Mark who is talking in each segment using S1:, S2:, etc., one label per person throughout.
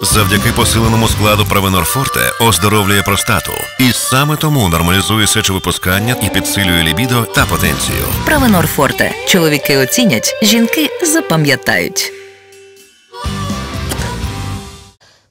S1: Завдяки посиленому складу Провенор Форте оздоровлює простату. І саме тому нормалізує сечовипускання і підсилює лібідо та потенцію.
S2: Правонор Форте. Чоловіки оцінять, жінки запам'ятають.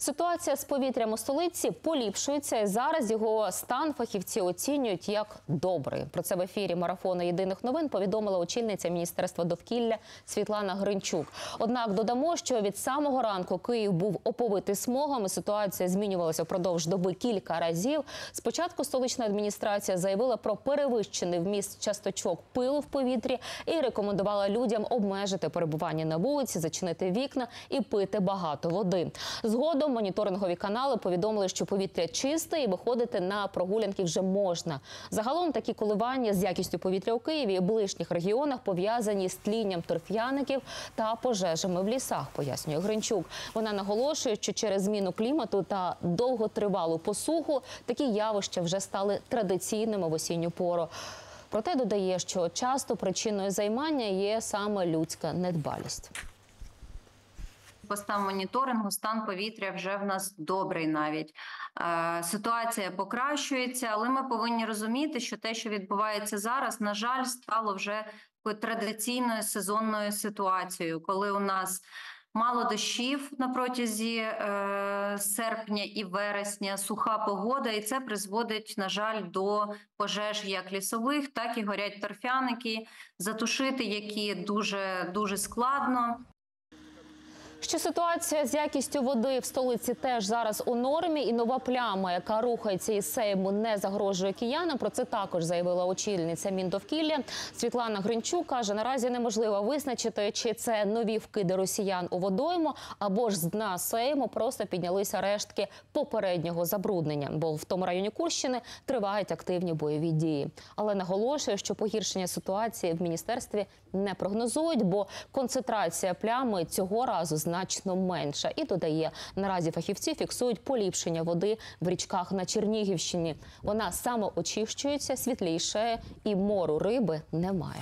S3: Ситуація з повітрям у столиці поліпшується. і Зараз його стан фахівці оцінюють як добрий. Про це в ефірі марафону єдиних новин повідомила очільниця міністерства довкілля Світлана Гринчук. Однак додамо, що від самого ранку Київ був оповитий смогом. і Ситуація змінювалася впродовж доби кілька разів. Спочатку столична адміністрація заявила про перевищений вміст часточок пилу в повітрі і рекомендувала людям обмежити перебування на вулиці, зачинити вікна і пити багато води. Згодом моніторингові канали повідомили, що повітря чисте і виходити на прогулянки вже можна. Загалом такі коливання з якістю повітря у Києві і ближніх регіонах пов'язані з тлінням торф'яників та пожежами в лісах, пояснює Гринчук. Вона наголошує, що через зміну клімату та довготривалу посуху такі явища вже стали традиційними в осінню пору. Проте додає, що часто причиною займання є саме людська недбалість.
S4: По стан моніторингу стан повітря вже в нас добрий навіть. Е, Ситуація покращується, але ми повинні розуміти, що те, що відбувається зараз, на жаль, стало вже традиційною сезонною ситуацією, коли у нас мало дощів на протязі е, серпня і вересня, суха погода, і це призводить, на жаль, до пожеж як лісових, так і горять торфяники, затушити які дуже дуже складно.
S3: Що ситуація з якістю води в столиці теж зараз у нормі, і нова пляма, яка рухається із Сейму, не загрожує киянам. Про це також заявила очільниця Міндовкілля Світлана Гринчук. каже, наразі неможливо визначити, чи це нові вкиди росіян у водойму, або ж з дна Сейму просто піднялися рештки попереднього забруднення, бо в тому районі Курщини тривають активні бойові дії. Але наголошує, що погіршення ситуації в міністерстві не прогнозують, бо концентрація плями цього разу значно менша. І додає, наразі фахівці фіксують поліпшення води в річках на Чернігівщині. Вона самоочищується, світліше і мору риби немає.